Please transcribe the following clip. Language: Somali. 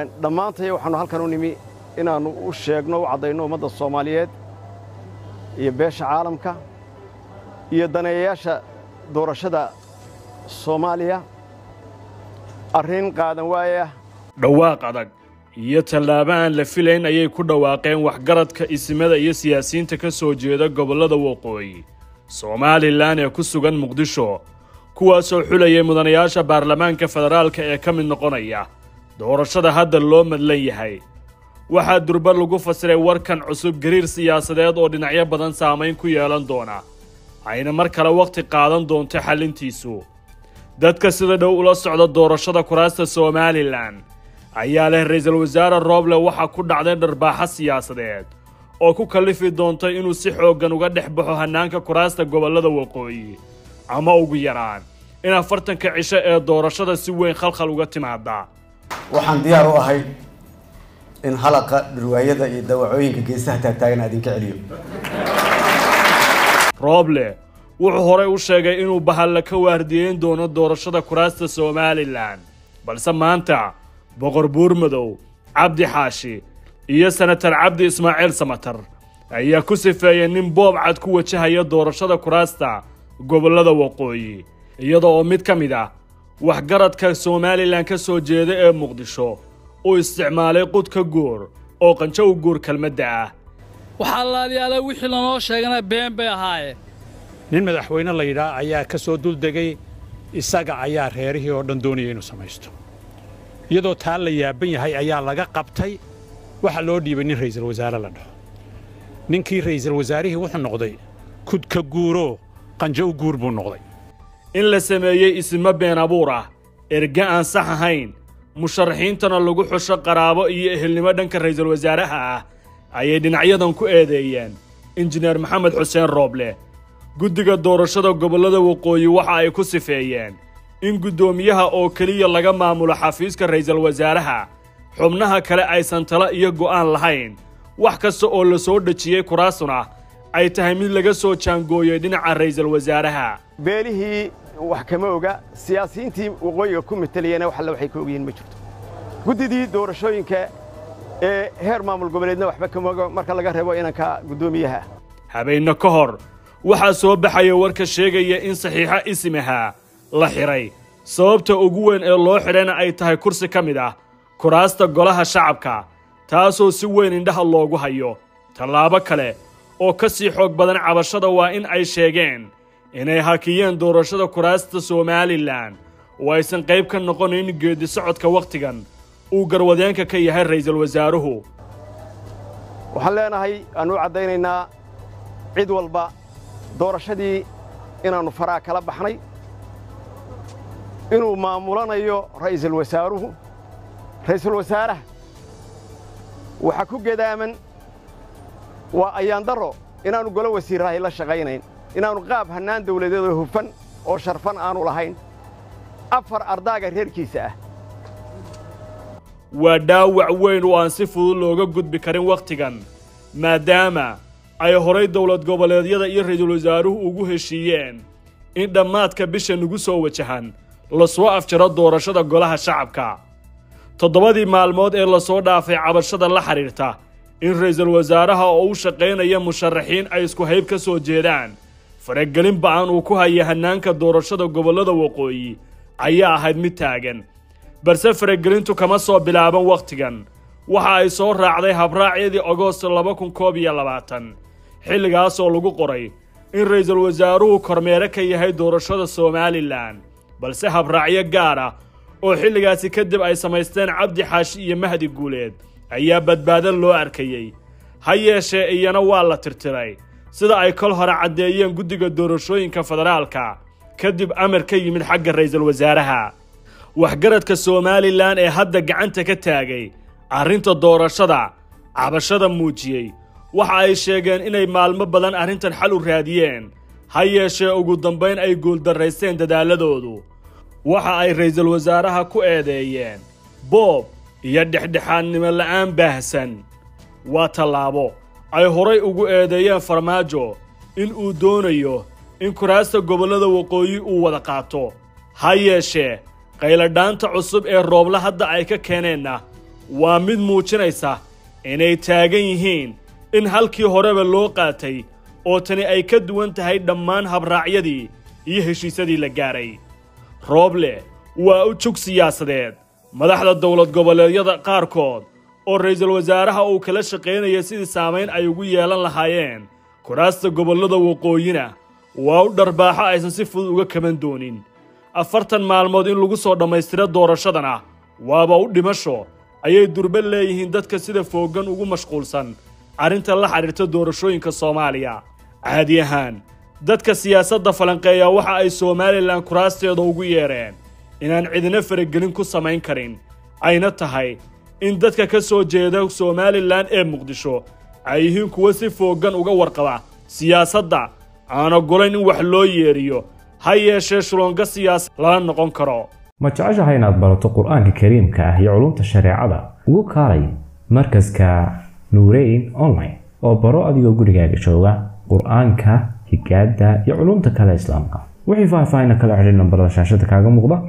dhammaantay waxaannu halkan u nimi inaannu u sheegno u caddayno ummadda soomaaliyeed iyo beesha caalamka iyo daneeyayaasha doorashada soomaaliya. Arrin qaadan waaya dhawaaq adag iyo tallaabo aan la filayn ayay ku dhawaaqeen waxgaradka isimada iyo siyaasiyiinta ka soo jeeda gobollada waqooyi somalilan ee ku sugan muqdisho kuwaasoo xulayay mudanayaasha baarlamaanka federaalka ee ka mid noqonaya doorashada hadda loo madlan yahay. Waxaa durba lagu fasiray warkan cusub gariir siyaasadeed oo dhinacyo badan saamayn ku yeelan doona. Ayna mar kale wakhti qaadan doonto xallintiisu dadka sida dhow ula socda doorashada kuraasta somalilan ayaa leh ra'iisul wasaare rooble waxaa ku dhacday dharbaaxa siyaasadeed oo ku kallifi doonta inuu si xooggan uga dhex baxo hannaanka kuraasta gobollada waqooyi ama ugu yaraan. In afartanka cisho ee doorashada si weyn khalkhal uga timaada waxaan diyaar u ahay in halaqa dhurwaayada iyo dawacooyinka geesaha taagtaagan idinka celiyo. Rooble wuxuu horey u sheegay inuu bahalle ka waardiyeyn doono doorashada kuraasta somalilan balse maanta boqor buurmadow cabdi xaashi iyo senatar cabdi ismaaciil samatar ayaa ku sifeeyay nin boob cad ku wajahaya doorashada kuraasta gobollada waqooyi iyada oo mid ka mid ah waxgaradka somalilan ka soo jeeda ee muqdisho uu isticmaalay qud ka guur oo qanjo u guur kelmadda ah. Waxaa laaliyaala wixii lanoo sheegana been bay ahaayeen nin madaxweyne la yidhaah ayaa ka soo duldegay isaga ayaa reerihii oo dhan doonaya inuu samaysto. Iyadoo taa la yaaban yahay ayaa laga qabtay waxaa loo dhiibay nin ra'iisul wasaare la dhaho. Ninkii ra'iisul wasaarihii wuxuu noqday kud ka guuroo qanjo u guur buu noqday in la sameeyey isimo been abuur ah. Erge aan sax ahayn musharaxiintana lagu xusho qaraabo iyo ehelnimo dhanka ra'iisul wasaaraha ah ayay dhinacyadan ku eedeeyeen injineer maxamed xuseen rooble. Guddiga doorashada gobollada waqooyi waxa ay ku sifeeyeen in guddoomiyaha oo keliya laga maamulo xafiiska ra'iisul wasaaraha xubnaha kale aysan talo iyo go'aan lahayn. Wax kasta oo la soo dhejiyey kuraasuna ay tahay mid laga soo jaangooyey dhinaca ra'iisul wasaaraha wax kama oga siyaasiyiintii waqooyiga ku metelayana wax alle waxay ka ogyihiin ma jirto. Guddidii doorashooyinka ee heer maamul goboleedna waxba kama oga marka laga reebo inanka guddoomiyaha. Habeenno ka hor waxaa soo baxaya warka sheegaya in saxiixa isimaha la xidhay sababta ugu weyn ee loo xidhayna ay tahay kursi ka mid ah kuraasta golaha shacabka taasoo si weyn indhaha loogu hayo. Tallaabo kale oo ka sii xoog badan cabashada waa in ay sheegeen inay hakiyeen doorashada kuraasta somalilan oo aysan qayb ka noqonayn geedi socodka wakhtigan uu garwadeenka ka yahay ra'iisul wasaaruhu. Waxaan leenahay aannu u caddaynaynaa cid walba doorashadii inaannu faraha kala baxnay inuu maamulanayo ra'iisul wasaaruhu. Ra'iisul wasaaraha waxa ku gedaaman waa ayaandaro inaannu golo wasiirrahay la shaqaynayn inaannu qaab hannaan dawladeedoo hufan oo sharfan aanu lahayn. Afar ardaaga reerkiisa ah. Waa dhaawac weyn oo aan si fudud looga gudbi karin wakhtigan maadaama ay horay dowlad goboleedyada iyo ra'iisul wasaaruhu ugu heshiiyeen in dhammaadka bisha nugu soo wajahan la soo afjaro doorashada golaha shacabka. Toddobadii maalmood ee la soo dhaafay cabashada la xidhiirta in ra'iisul wasaaraha oo u shaqaynaya musharaxiin ay isku hayb ka soo jeedaan faragelin ba'an uu ku haya hannaanka doorashada gobollada waqooyi ayaa ahayd mid taagan. Balse faragelintu kama soo bilaaban wakhtigan waxa ay soo raacday habraacyadii agosto laba kun koob iyo labaatan xilligaasoo lagu qoray in ra'iisul wasaaruhu kormeere ka yahay doorashada somalilan balse habraacyo gaar ah oo xilligaasi kadib ay samaysteen cabdi xaashi iyo mahdi guuleed ayaa badbaado loo arkayey ha yeeshee iyana waa la tirtiray sida ay kol hore caddeeyeen guddiga doorashooyinka federaalka kadib amar ka yimid xagga ra'iisul wasaaraha. Waxgaradka somalilan ee hadda gacanta ka taagay arrinta doorashada cabashada muujiyey waxa ay sheegeen inay maalmo badan arrintan xal u raadiyeen ha yeeshee ugu dambayn ay guuldarraysteen dadaalladoodu waxa ay ra'iisul wasaaraha ku eedeeyeen boob iyo dhexdhexaadnimo la'aan baahsan. Waa tallaabo ay horay ugu eedeeyeen farmaajo in uu doonayo in kuraasta gobollada waqooyi uu wada qaato. Ha yeeshee qayladhaanta cusub ee roobla hadda ay ka keeneenna waa mid muujinaysa inay taagan yihiin in halkii horeba loo qaatay oo tani ay ka duwan tahay dhammaan habraacyadii iyo heshiisyadii la gaaray. Rooble waa u jug siyaasadeed. Madaxda dowlad goboleedyada qaarkood oo ra'iisul wasaaraha uu kala shaqaynaya sidii saamayn ay ugu yeelan lahaayeen. Kuraasta gobollada waqooyina waa u dharbaaxo aysan si fudud uga kaban doonin. Afartan maalmood in lagu soo dhammaystiro doorashadana waaba u dhimasho. Ayay durbe leeyihiin dadka sida fooggan ugu mashquulsan. Arrinta la xidhiirta doorashooyinka soomaaliya. Caadi ahaan dadka siyaasadda falanqeeya waxa ay somalilan kuraasteeda ugu yeedheen inaan cidina faragelin ku samayn karin. Ayna tahay in dadka ka soo jeeda somalilan ee muqdisho. Ay yihiin kuwo si fooggan uga warqaba siyaasadda aan oggolayn in wax loo yeedhiyo ha yeeshee shulonga siyaas lala noqon karo. Ma jeceshahay inaad barato qur'aanka kariimka ah iyo culumta shareecada? Ugu kaalay markaska nuureyn online oo baro adigoo gurigaaga jooga qur'aanka higaada iyo culumta kale islaamka. Wixii faahfaahin kala xidhin nambarada shaashada kaaga muuqda